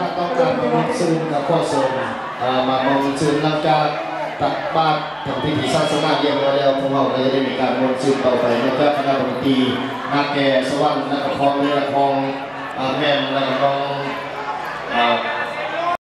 ถ้าต้องการมามองซึ่งกับพ่อสมมามองซึ่งหลังจากตักบาตรทำพิธีศาสนาเยี่ยมแล้วพวกเราก็จะได้มีการมองซึ่งต่อไปนะครับคณะดนตรีนาแก่สวรรค์นักพองเรือพองแม่นนักร้อง